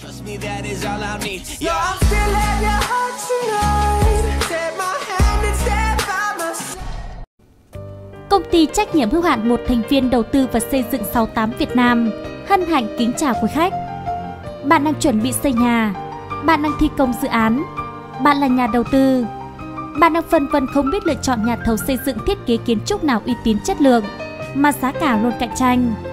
Trust me, that is all I need. Yeah, I'm still at your heart tonight. Take my hand and stand by my side. Công ty trách nhiệm hữu hạn một thành viên đầu tư và xây dựng 68 Việt Nam hân hạnh kính chào quý khách. Bạn đang chuẩn bị xây nhà, bạn đang thi công dự án, bạn là nhà đầu tư, bạn đang phân vân không biết lựa chọn nhà thầu xây dựng thiết kế kiến trúc nào uy tín chất lượng mà giá cả luôn cạnh tranh.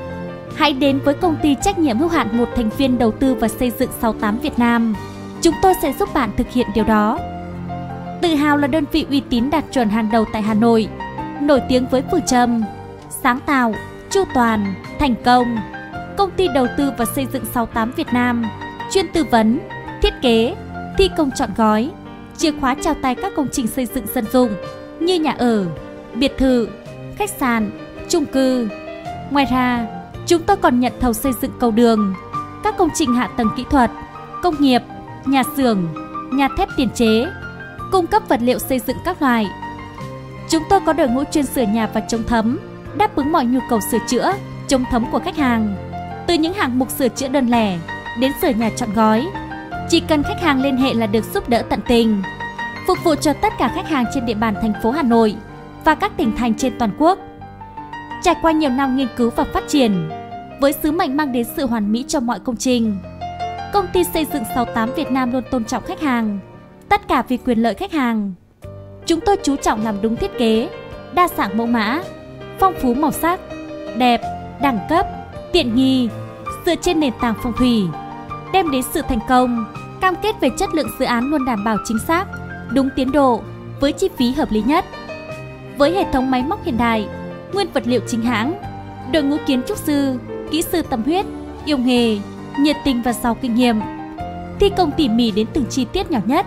Hãy đến với công ty trách nhiệm hữu hạn một thành viên đầu tư và xây dựng 68 Việt Nam. Chúng tôi sẽ giúp bạn thực hiện điều đó. Tự hào là đơn vị uy tín đạt chuẩn hàng đầu tại Hà Nội, nổi tiếng với phương châm sáng tạo, chu toàn, thành công. Công ty đầu tư và xây dựng 68 Việt Nam chuyên tư vấn, thiết kế, thi công chọn gói, chìa khóa trao tay các công trình xây dựng dân dụng như nhà ở, biệt thự, khách sạn, chung cư. Ngoài ra, chúng tôi còn nhận thầu xây dựng cầu đường, các công trình hạ tầng kỹ thuật, công nghiệp, nhà xưởng, nhà thép tiền chế, cung cấp vật liệu xây dựng các loại. Chúng tôi có đội ngũ chuyên sửa nhà và chống thấm, đáp ứng mọi nhu cầu sửa chữa, chống thấm của khách hàng. Từ những hạng mục sửa chữa đơn lẻ đến sửa nhà chọn gói, chỉ cần khách hàng liên hệ là được giúp đỡ tận tình. Phục vụ cho tất cả khách hàng trên địa bàn thành phố Hà Nội và các tỉnh thành trên toàn quốc. Trải qua nhiều năm nghiên cứu và phát triển, với sứ mệnh mang đến sự hoàn mỹ cho mọi công trình, công ty xây dựng 68 Việt Nam luôn tôn trọng khách hàng, tất cả vì quyền lợi khách hàng. Chúng tôi chú trọng làm đúng thiết kế, đa dạng mẫu mã, phong phú màu sắc, đẹp, đẳng cấp, tiện nghi, dựa trên nền tảng phong thủy, đem đến sự thành công, cam kết về chất lượng dự án luôn đảm bảo chính xác, đúng tiến độ, với chi phí hợp lý nhất. Với hệ thống máy móc hiện đại, nguyên vật liệu chính hãng, đội ngũ kiến trúc sư, kỹ sư tâm huyết, yêu nghề, nhiệt tình và giàu kinh nghiệm. Thi công tỉ mỉ đến từng chi tiết nhỏ nhất,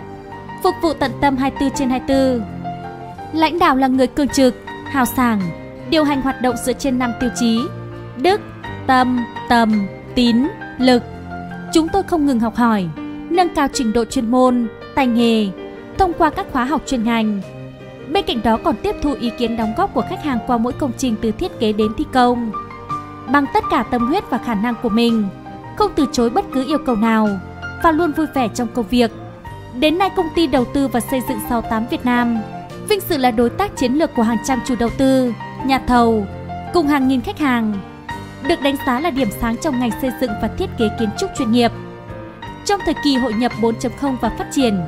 phục vụ tận tâm 24 trên 24. Lãnh đạo là người cường trực, hào sảng, điều hành hoạt động dựa trên 5 tiêu chí: đức, tâm, tầm, tín, lực. Chúng tôi không ngừng học hỏi, nâng cao trình độ chuyên môn, tay nghề thông qua các khóa học chuyên ngành. Bên cạnh đó còn tiếp thu ý kiến đóng góp của khách hàng qua mỗi công trình từ thiết kế đến thi công. Bằng tất cả tâm huyết và khả năng của mình, không từ chối bất cứ yêu cầu nào và luôn vui vẻ trong công việc. Đến nay công ty đầu tư và xây dựng 68 Việt Nam vinh dự là đối tác chiến lược của hàng trăm chủ đầu tư, nhà thầu cùng hàng nghìn khách hàng được đánh giá là điểm sáng trong ngành xây dựng và thiết kế kiến trúc chuyên nghiệp. Trong thời kỳ hội nhập 4.0 và phát triển,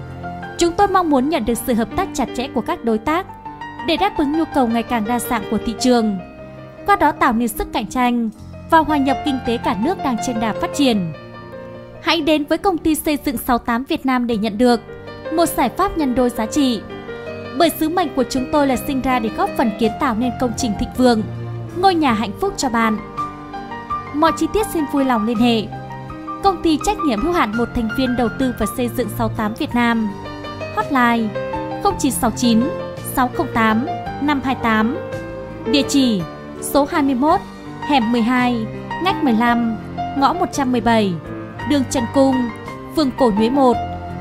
chúng tôi mong muốn nhận được sự hợp tác chặt chẽ của các đối tác để đáp ứng nhu cầu ngày càng đa dạng của thị trường, qua đó tạo nên sức cạnh tranh và hòa nhập kinh tế cả nước đang trên đà phát triển. Hãy đến với công ty xây dựng 68 Việt Nam để nhận được một giải pháp nhân đôi giá trị. Bởi sứ mệnh của chúng tôi là sinh ra để góp phần kiến tạo nên công trình thịnh vượng, ngôi nhà hạnh phúc cho bạn. Mọi chi tiết xin vui lòng liên hệ. Công ty trách nhiệm hữu hạn một thành viên đầu tư và xây dựng 68 Việt Nam. Hotline 0969 608 528. Địa chỉ số 21, hẻm 12, ngách 15, ngõ 117, đường Trần Cung, phường Cổ Nhuế 1,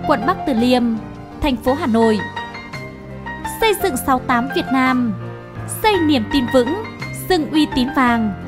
quận Bắc Từ Liêm, thành phố Hà Nội. Xây dựng 68 Việt Nam, xây niềm tin vững, dựng uy tín vàng